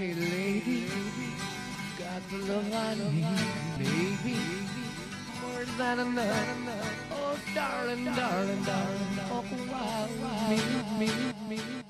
Hey, lady, got the love I need, baby. More than enough. Oh, darling, darling, darling. Oh, wow, wow, me, me.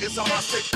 Booty on my stick.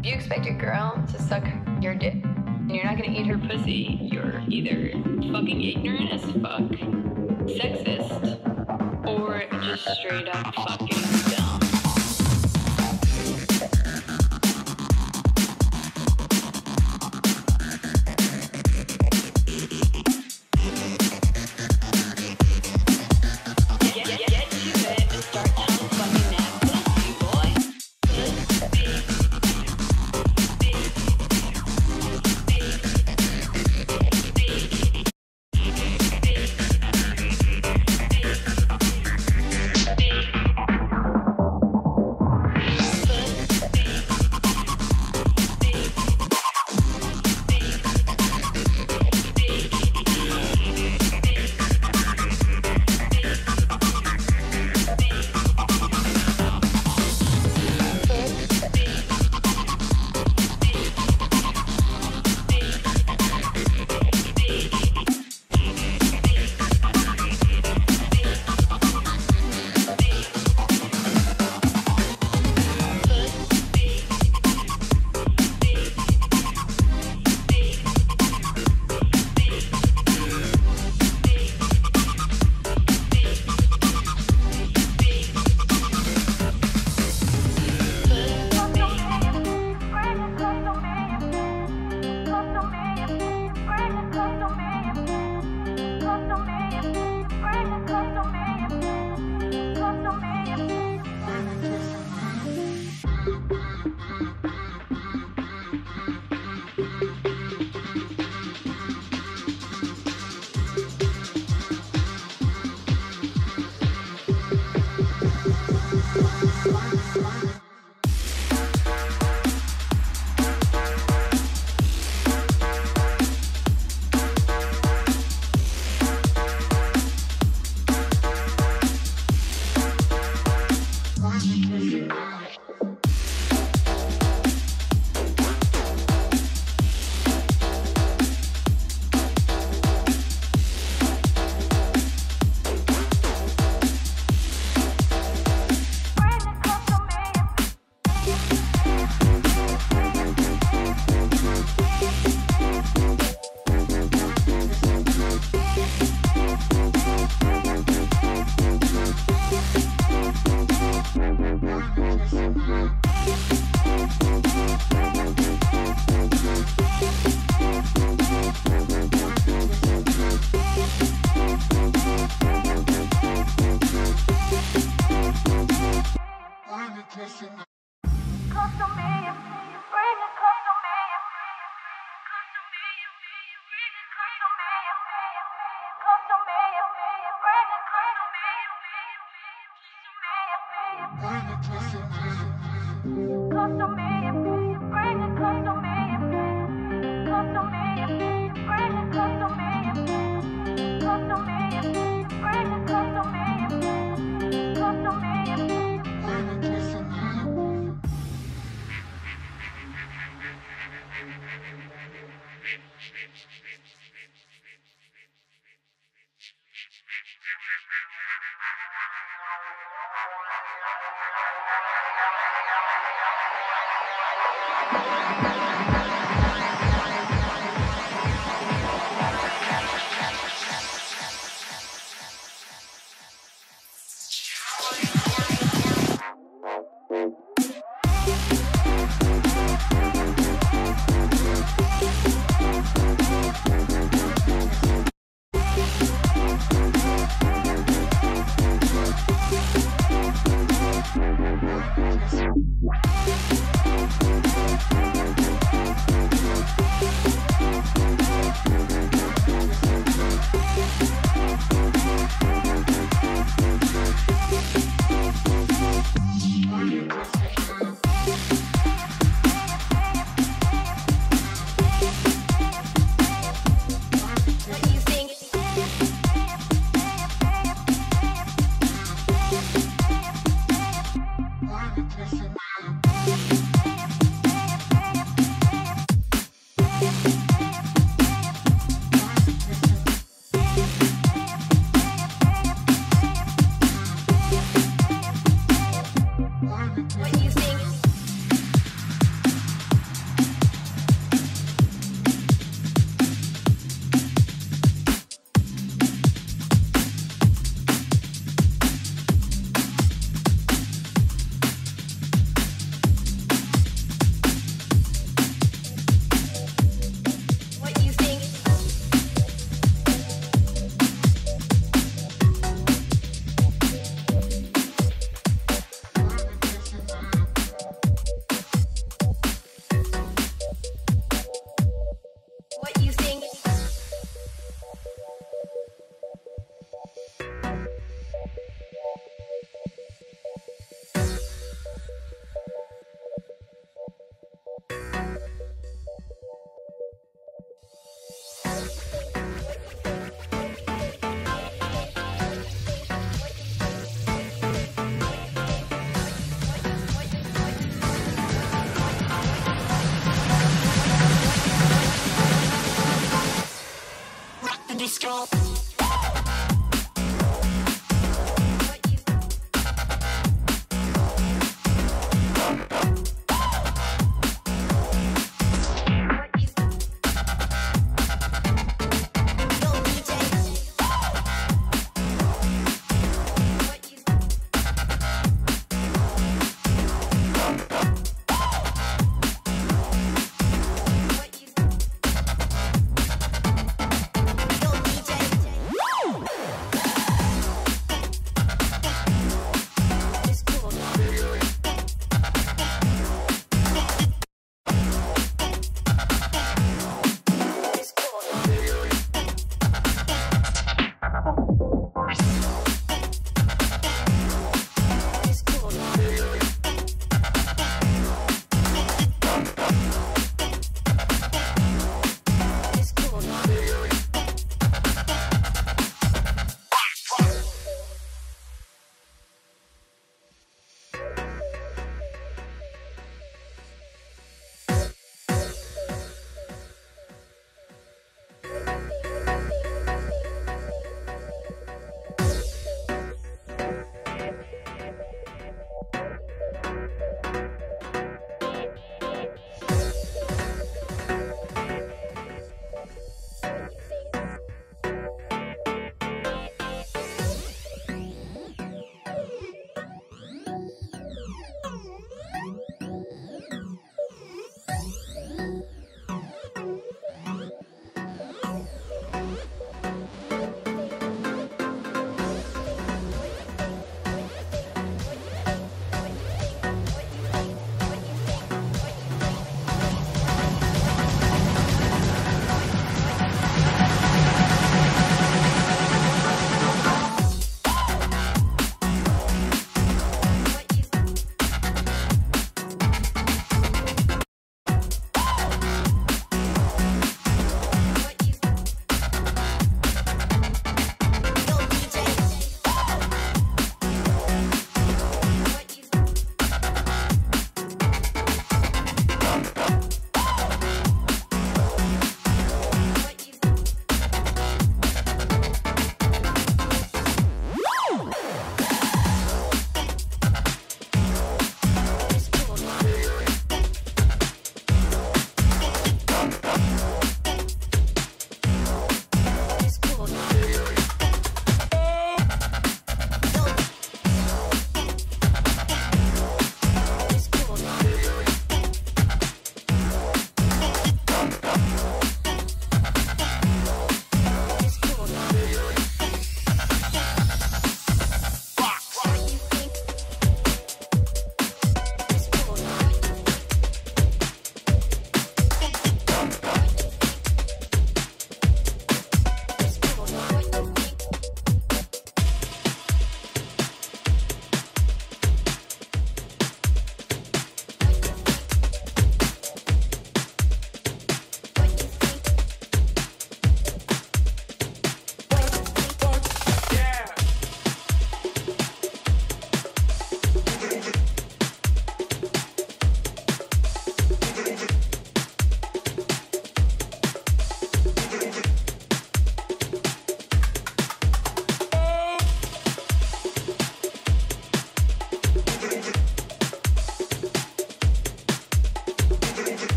If you expect a girl to suck your dick and you're not gonna eat her pussy, you're either fucking ignorant as fuck, sexist, or just straight up fucking dumb.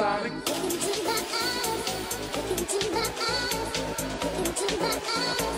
Look into my eyes. Look into my eyes.